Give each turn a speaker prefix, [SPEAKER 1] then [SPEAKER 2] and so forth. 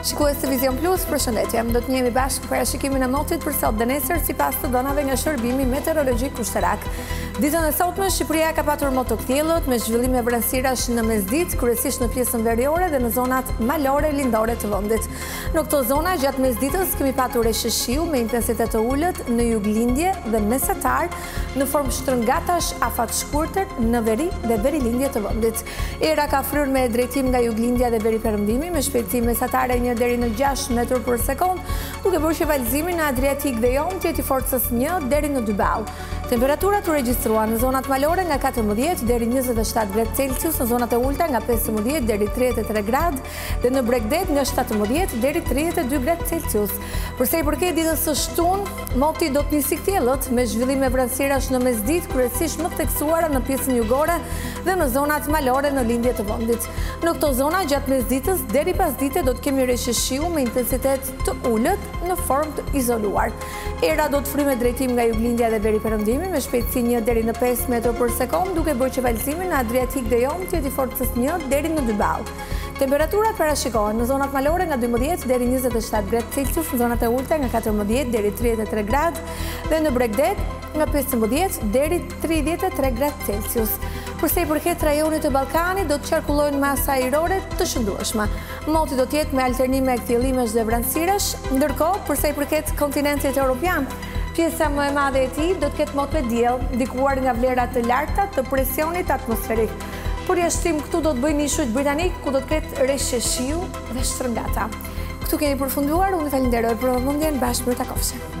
[SPEAKER 1] Shikues të Vision Plus, përshëndetje. Do të njihemi bashkë me parashikimin e motit për sot dhe nesër sipas të dhënave nga shërbimi meteorologjik ushtarak. Ditën e sotme, Shqipëria ka patur mot të kthjellët me zhvillime vranësirash në mesditë, kryesisht në pjesën veriore dhe në zonat malore lindore të vendit. Në këto zona, gjatë mesditës, kemi patur reshje shiu me intensitet të ulët në juglindje dhe mesatar në formë shtrëngatash afatshkurtër në veri dhe verilindje të vendit. Era ka fryrë me drejtim nga juglindja dhe veriperëndimi me shpejtësi mesatare një deri në 6 metër për sekund, duke bërë që valëzimi në Adriatik dhe Jon të jetë i forcës një deri në dy ballë. Temperaturat u regjistruan në zonat malore nga 14 deri 27 gradë Celsius, në zonat e ulëta nga 15 deri 33 gradë, dhe në bregdet nga 17 deri 32 gradë Celsius. Për sa i përket ditës së shtunë, moti do të nisë i kthjellët me zhvillime vranësirash në mesditë, kryesisht më të theksuara në pjesën jugore dhe në zonat malore në lindje të vendit. Në këto zona gjatë mesditës deri pasdite do të kemi reshje shiu me intensitet të ulët në formë të izoluar. Era do të fryjë me drejtim nga juglindja dhe veriperëndimi me shpejtësi 1 deri në 5 metër për sekond, duke bërë që valëzimi në Adriatik dhe Jon të jetë i forcës 1 deri në 2 ballë. Temperaturat parashikohen në zonat malore nga 12 deri 27 gradë Celsius, në zonat e ulëta nga 14 deri 33 gradë dhe në bregdet nga 15 deri 33 gradë Celsius. Për sa i përket rajonit të Ballkanit, do të qarkullojnë masa ajrore të qëndrueshme. Moti do të jetë me alternime kthjellimesh dhe vranësirash, ndërkohë, për sa i përket kontinentit europian, pjesa më e madhe e tij do të ketë mot me diell, ndikuar nga vlera të larta të presionit atmosferik. Përjashtim këtu do të bëjnë ishujt britanikë, ku do të ketë reshje shiu dhe shtrëngata. Këtu kemi përfunduar, unë ju falenderoj për vëmendjen, bashkë mirutakofshim.